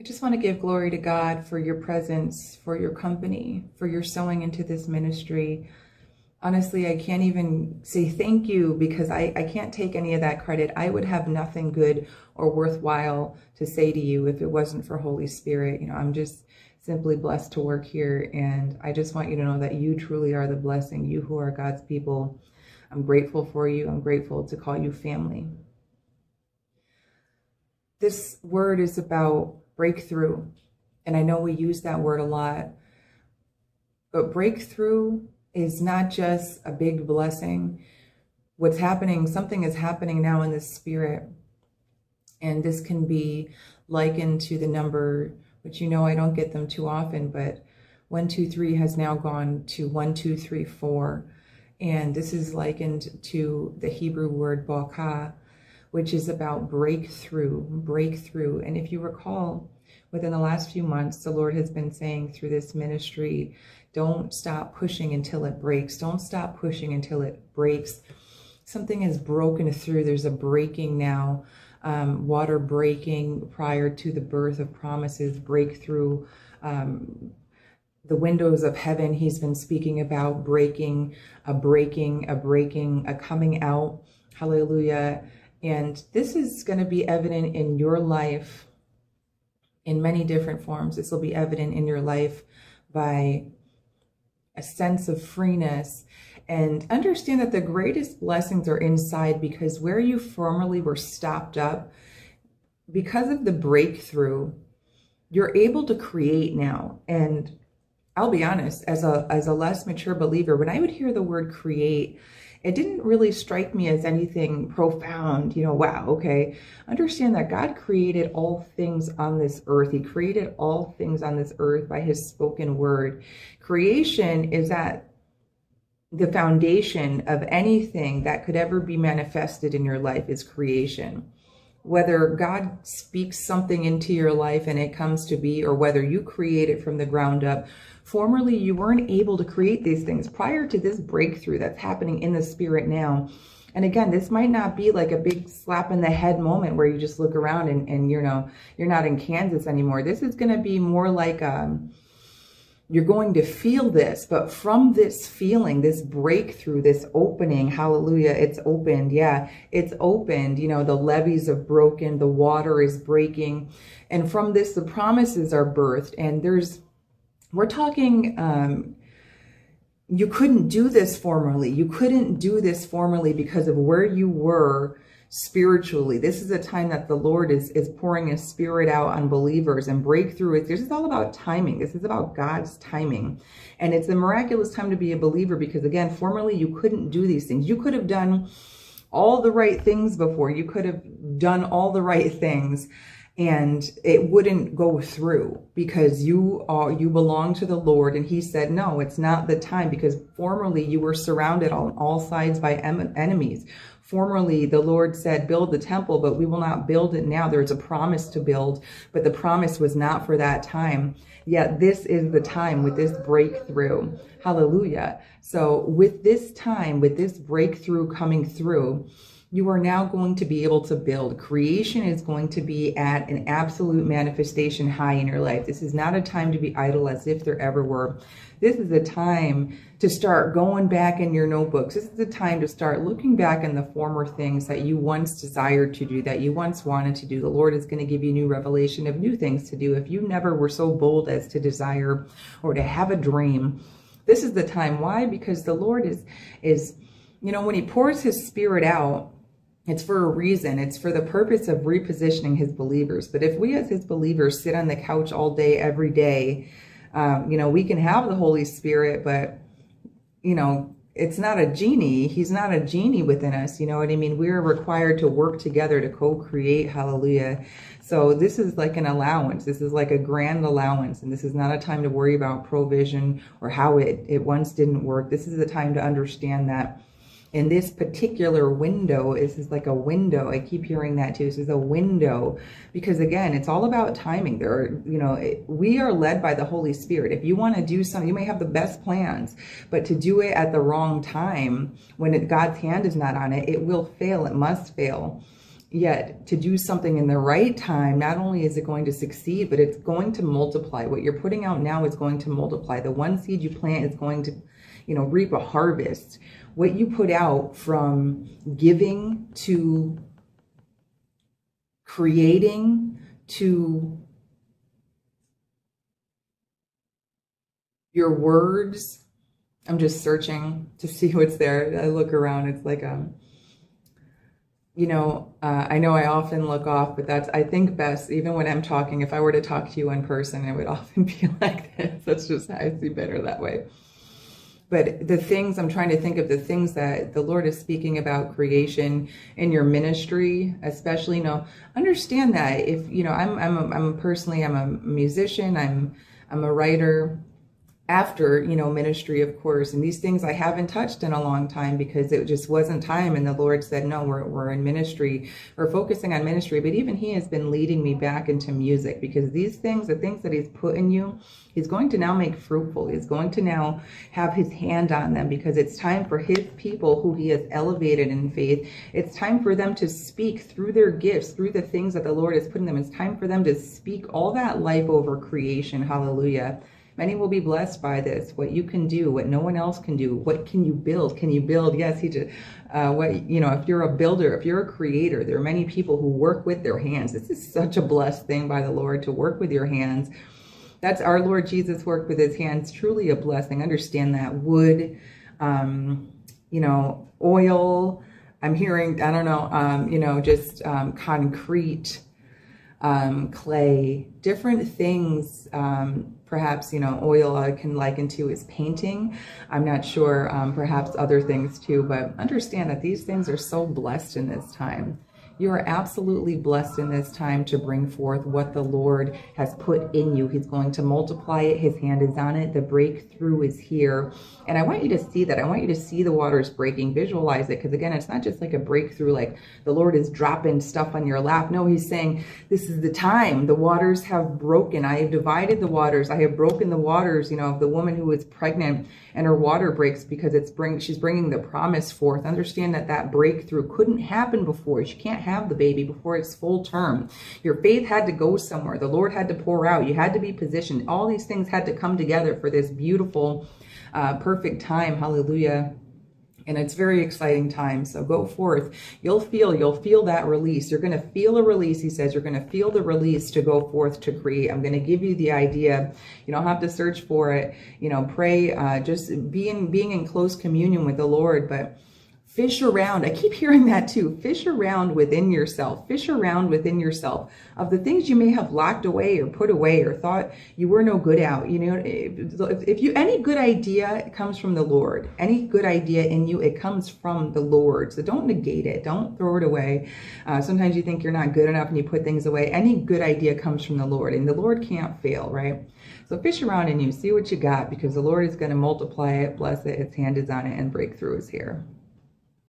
I just want to give glory to God for your presence, for your company, for your sowing into this ministry. Honestly, I can't even say thank you because I, I can't take any of that credit. I would have nothing good or worthwhile to say to you if it wasn't for Holy Spirit. You know, I'm just simply blessed to work here. And I just want you to know that you truly are the blessing, you who are God's people. I'm grateful for you. I'm grateful to call you family. This word is about breakthrough. And I know we use that word a lot. But breakthrough is not just a big blessing. What's happening, something is happening now in the spirit. And this can be likened to the number, which you know I don't get them too often, but one, two, three has now gone to one, two, three, four. And this is likened to the Hebrew word baka, which is about breakthrough, breakthrough. And if you recall, within the last few months, the Lord has been saying through this ministry, don't stop pushing until it breaks. Don't stop pushing until it breaks. Something is broken through. There's a breaking now. Um, water breaking prior to the birth of promises, breakthrough, um, the windows of heaven. He's been speaking about breaking, a breaking, a breaking, a coming out. Hallelujah. And this is going to be evident in your life in many different forms. This will be evident in your life by a sense of freeness and understand that the greatest blessings are inside because where you formerly were stopped up, because of the breakthrough, you're able to create now. And I'll be honest, as a as a less mature believer, when I would hear the word create, it didn't really strike me as anything profound, you know, wow, okay. Understand that God created all things on this earth. He created all things on this earth by his spoken word. Creation is at the foundation of anything that could ever be manifested in your life is creation. Whether God speaks something into your life and it comes to be, or whether you create it from the ground up, Formerly, you weren't able to create these things prior to this breakthrough that's happening in the spirit now. And again, this might not be like a big slap in the head moment where you just look around and, and you know, you're not in Kansas anymore. This is going to be more like, um, you're going to feel this, but from this feeling, this breakthrough, this opening, hallelujah, it's opened. Yeah, it's opened. You know, the levees have broken, the water is breaking. And from this, the promises are birthed. And there's, we're talking, um, you couldn't do this formerly. You couldn't do this formerly because of where you were spiritually. This is a time that the Lord is, is pouring his spirit out on believers and breakthrough. This is all about timing. This is about God's timing. And it's a miraculous time to be a believer because again, formerly you couldn't do these things. You could have done all the right things before. You could have done all the right things and it wouldn't go through because you are you belong to the Lord. And he said no it's not the time because formerly you were surrounded on all sides by enemies. Formerly the Lord said build the temple but we will not build it now. There's a promise to build but the promise was not for that time. Yet this is the time with this breakthrough hallelujah so with this time with this breakthrough coming through you are now going to be able to build. Creation is going to be at an absolute manifestation high in your life. This is not a time to be idle as if there ever were. This is a time to start going back in your notebooks. This is a time to start looking back in the former things that you once desired to do, that you once wanted to do. The Lord is going to give you new revelation of new things to do. If you never were so bold as to desire or to have a dream, this is the time. Why? Because the Lord is, is, you know, when he pours his spirit out, it's for a reason. It's for the purpose of repositioning his believers. But if we as his believers sit on the couch all day, every day, um, you know, we can have the Holy Spirit, but, you know, it's not a genie. He's not a genie within us. You know what I mean? We're required to work together to co-create. Hallelujah. So this is like an allowance. This is like a grand allowance. And this is not a time to worry about provision or how it, it once didn't work. This is a time to understand that in this particular window this is like a window. I keep hearing that too. This is a window because again it's all about timing. There are you know it, we are led by the holy spirit. If you want to do something you may have the best plans but to do it at the wrong time when it, god's hand is not on it it will fail. It must fail. Yet to do something in the right time, not only is it going to succeed, but it's going to multiply. What you're putting out now is going to multiply. The one seed you plant is going to, you know, reap a harvest. What you put out from giving to creating to your words. I'm just searching to see what's there. I look around. It's like um you know, uh, I know I often look off, but that's, I think best, even when I'm talking, if I were to talk to you in person, it would often be like this. That's just, I see better that way. But the things, I'm trying to think of the things that the Lord is speaking about creation in your ministry, especially, you know, understand that if, you know, I'm, I'm, a, I'm personally, I'm a musician, I'm, I'm a writer, after you know ministry of course. And these things i haven't touched in a long time because it just wasn't time. And the lord said no we're, we're in ministry we're focusing on ministry. But even he has been leading me back into music because these things the things that he's put in you he's going to now make fruitful. He's going to now have his hand on them because it's time for his people who he has elevated in faith. It's time for them to speak through their gifts through the things that the lord has put in them. It's time for them to speak all that life over creation. Hallelujah Many will be blessed by this. What you can do, what no one else can do. What can you build? Can you build? Yes, he did. Uh, what you know, if you're a builder, if you're a creator, there are many people who work with their hands. This is such a blessed thing by the Lord to work with your hands. That's our Lord Jesus worked with his hands. Truly a blessing. Understand that wood, um, you know, oil. I'm hearing, I don't know, um, you know, just um, concrete, um, clay, different things um, perhaps, you know, oil I can liken to is painting. I'm not sure, um, perhaps other things too, but understand that these things are so blessed in this time. You are absolutely blessed in this time to bring forth what the Lord has put in you. He's going to multiply it. His hand is on it. The breakthrough is here. And I want you to see that. I want you to see the waters breaking. Visualize it. Because again, it's not just like a breakthrough, like the Lord is dropping stuff on your lap. No, he's saying, this is the time. The waters have broken. I have divided the waters. I have broken the waters, you know, of the woman who was pregnant and her water breaks because it's bring she's bringing the promise forth. Understand that that breakthrough couldn't happen before. She can't have the baby before it's full term. Your faith had to go somewhere. The Lord had to pour out. You had to be positioned. All these things had to come together for this beautiful, uh, perfect time. Hallelujah and it's very exciting time. So go forth. You'll feel, you'll feel that release. You're going to feel a release. He says, you're going to feel the release to go forth to create. I'm going to give you the idea. You don't have to search for it. You know, pray, uh, just being, being in close communion with the Lord. But Fish around. I keep hearing that too. Fish around within yourself. Fish around within yourself of the things you may have locked away or put away or thought you were no good at. You know, if, if you any good idea comes from the Lord, any good idea in you, it comes from the Lord. So don't negate it. Don't throw it away. Uh, sometimes you think you're not good enough and you put things away. Any good idea comes from the Lord, and the Lord can't fail, right? So fish around in you, see what you got, because the Lord is going to multiply it, bless it. His hand is on it, and breakthrough is here.